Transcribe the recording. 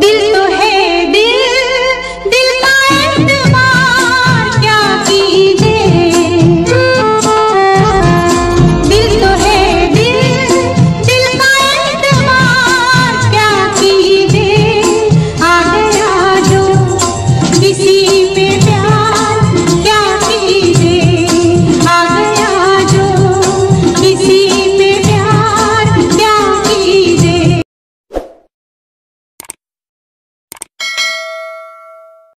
Dildo.